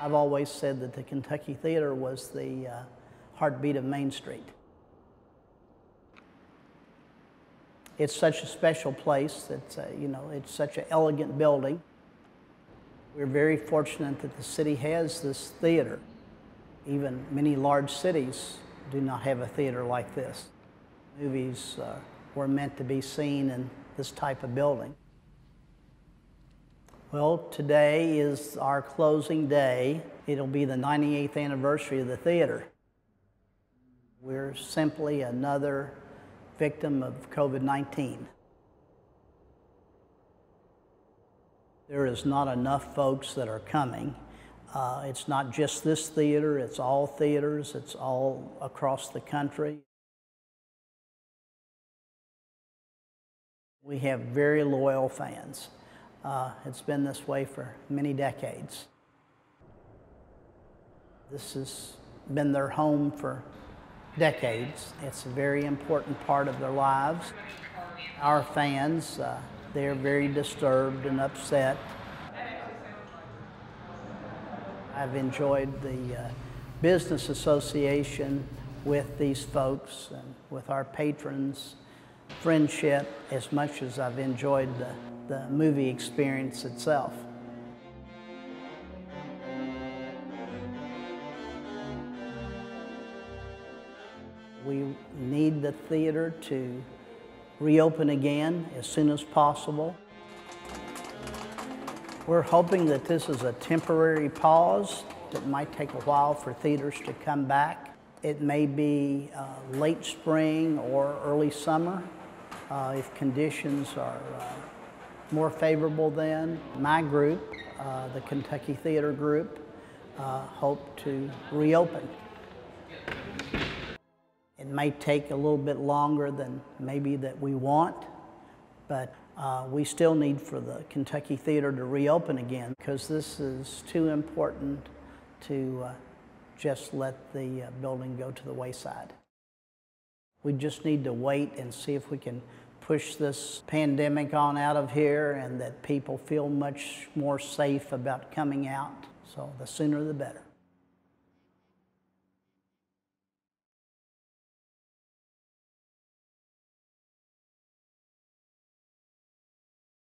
I've always said that the Kentucky Theatre was the uh, heartbeat of Main Street. It's such a special place. It's, uh, you know, it's such an elegant building. We're very fortunate that the city has this theater. Even many large cities do not have a theater like this. Movies uh, were meant to be seen in this type of building. Well, today is our closing day. It'll be the 98th anniversary of the theater. We're simply another victim of COVID 19. There is not enough folks that are coming. Uh, it's not just this theater, it's all theaters, it's all across the country. We have very loyal fans. Uh, it's been this way for many decades. This has been their home for decades. It's a very important part of their lives. Our fans, uh, they're very disturbed and upset. I've enjoyed the uh, business association with these folks and with our patrons, friendship, as much as I've enjoyed the, the movie experience itself. We need the theater to reopen again as soon as possible. We're hoping that this is a temporary pause. It might take a while for theaters to come back. It may be uh, late spring or early summer uh, if conditions are uh, more favorable then. My group, uh, the Kentucky Theatre Group, uh, hope to reopen. It may take a little bit longer than maybe that we want, but uh, we still need for the Kentucky Theatre to reopen again because this is too important to uh, just let the uh, building go to the wayside. We just need to wait and see if we can push this pandemic on out of here and that people feel much more safe about coming out. So the sooner the better.